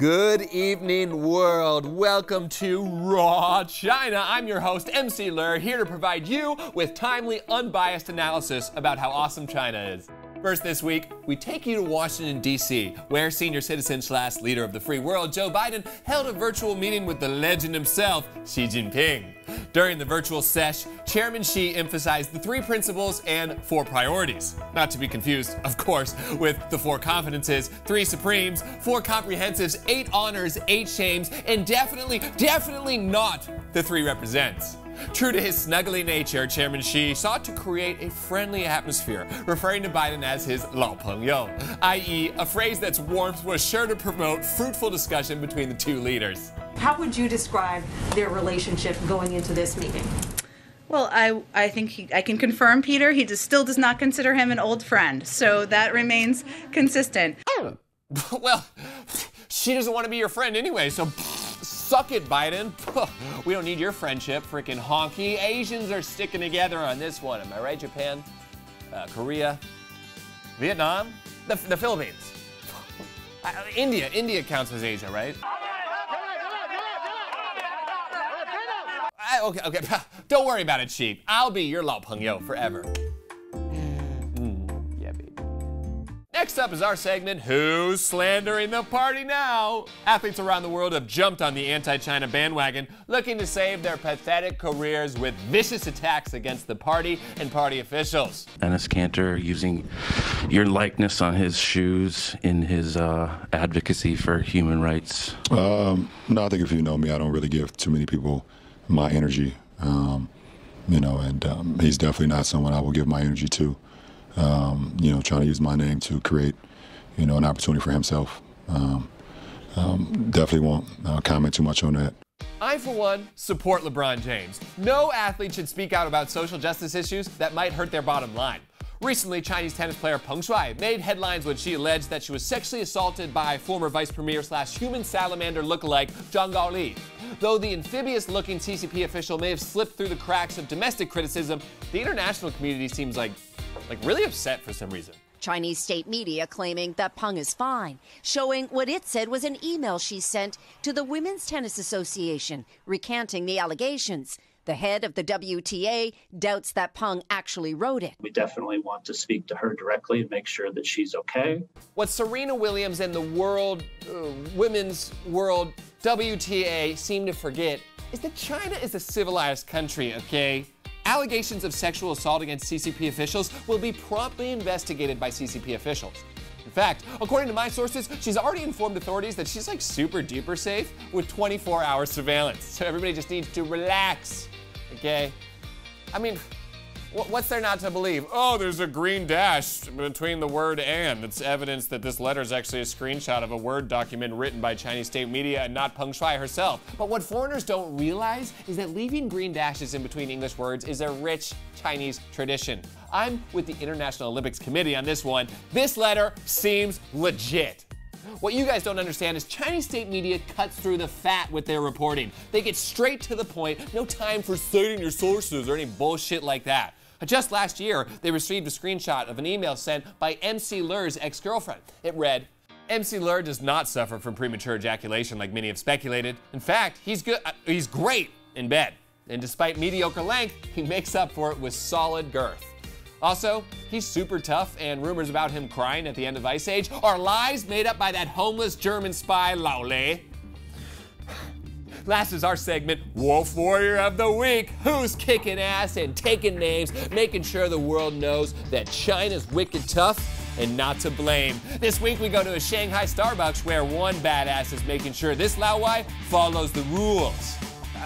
Good evening, world. Welcome to Raw China. I'm your host, MC Lur, here to provide you with timely, unbiased analysis about how awesome China is. First this week, we take you to Washington, D.C., where senior citizen slash leader of the free world, Joe Biden, held a virtual meeting with the legend himself, Xi Jinping. During the virtual sesh, Chairman Xi emphasized the three principles and four priorities. Not to be confused, of course, with the four confidences, three supremes, four comprehensives, eight honors, eight shames, and definitely, definitely not the three represents. True to his snuggly nature, Chairman Xi sought to create a friendly atmosphere, referring to Biden as his 老朋友, i.e., a phrase that's warmth was sure to promote fruitful discussion between the two leaders. How would you describe their relationship going into this meeting? Well, I I think he, I can confirm, Peter. He just still does not consider him an old friend, so that remains consistent. well, she doesn't want to be your friend anyway, so Suck it, Biden. we don't need your friendship, freaking honky. Asians are sticking together on this one. Am I right, Japan? Uh, Korea? Vietnam? The, the Philippines. uh, India. India counts as Asia, right? I, okay, okay. don't worry about it, sheep. I'll be your Lao pung Yo forever. Next up is our segment, Who's Slandering the Party Now? Athletes around the world have jumped on the anti-China bandwagon, looking to save their pathetic careers with vicious attacks against the party and party officials. Enes Kanter using your likeness on his shoes in his uh, advocacy for human rights. Um, no, I think if you know me, I don't really give too many people my energy. Um, you know, and um, he's definitely not someone I will give my energy to. Um, you know, trying to use my name to create, you know, an opportunity for himself. Um, um, definitely won't uh, comment too much on that. I, for one, support LeBron James. No athlete should speak out about social justice issues that might hurt their bottom line. Recently, Chinese tennis player Peng Shuai made headlines when she alleged that she was sexually assaulted by former vice premier slash human salamander lookalike Zhang Gaoli. Though the amphibious-looking CCP official may have slipped through the cracks of domestic criticism, the international community seems like, like really upset for some reason. Chinese state media claiming that Peng is fine, showing what it said was an email she sent to the Women's Tennis Association recanting the allegations. The head of the WTA doubts that Peng actually wrote it. We definitely want to speak to her directly and make sure that she's okay. What Serena Williams and the world, uh, women's world WTA seem to forget is that China is a civilized country, okay? Allegations of sexual assault against CCP officials will be promptly investigated by CCP officials. In fact, according to my sources, she's already informed authorities that she's like super duper safe with 24 hour surveillance. So everybody just needs to relax, okay? I mean, what's there not to believe? Oh, there's a green dash between the word and. It's evidence that this letter is actually a screenshot of a Word document written by Chinese state media and not Peng Shuai herself. But what foreigners don't realize is that leaving green dashes in between English words is a rich Chinese tradition. I'm with the International Olympics Committee on this one. This letter seems legit. What you guys don't understand is Chinese state media cuts through the fat with their reporting. They get straight to the point, no time for citing your sources or any bullshit like that. Just last year, they received a screenshot of an email sent by MC Lur's ex-girlfriend. It read, MC Lur does not suffer from premature ejaculation like many have speculated. In fact, he's good, uh, he's great in bed. And despite mediocre length, he makes up for it with solid girth. Also, he's super tough, and rumors about him crying at the end of Ice Age are lies made up by that homeless German spy, Lao Le. Last is our segment, Wolf Warrior of the Week. Who's kicking ass and taking names, making sure the world knows that China's wicked tough and not to blame. This week we go to a Shanghai Starbucks where one badass is making sure this Lao Wai follows the rules.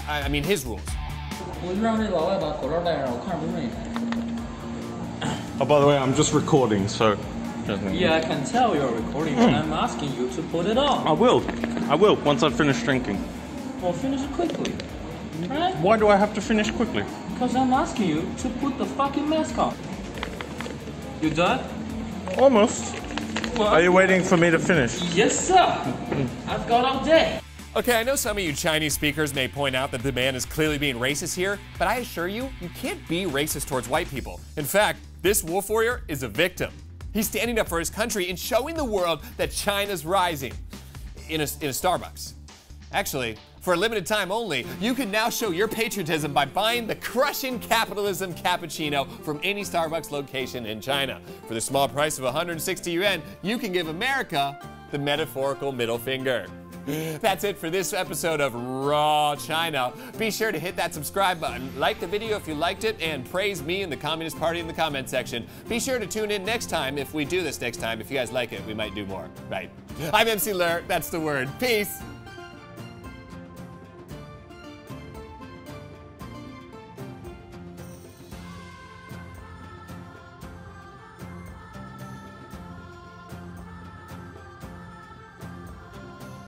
I, I mean, his rules. Oh, by the way, I'm just recording, so. Yeah, I can tell you're recording, and hmm. I'm asking you to put it on. I will. I will once I finish drinking. Well, finish it quickly. Right? Why do I have to finish quickly? Because I'm asking you to put the fucking mask on. You done? Almost. Well, Are you waiting for me to finish? Yes, sir. I've got all day. Okay, I know some of you Chinese speakers may point out that the man is clearly being racist here, but I assure you, you can't be racist towards white people. In fact, this wolf warrior is a victim. He's standing up for his country and showing the world that China's rising. in a, in a Starbucks. Actually, for a limited time only, you can now show your patriotism by buying the crushing capitalism cappuccino from any Starbucks location in China. For the small price of 160 yuan, you can give America the metaphorical middle finger. That's it for this episode of Raw China. Be sure to hit that subscribe button, like the video if you liked it, and praise me and the Communist Party in the comment section. Be sure to tune in next time if we do this next time. If you guys like it, we might do more. Right. I'm MC Lur. That's the word. Peace.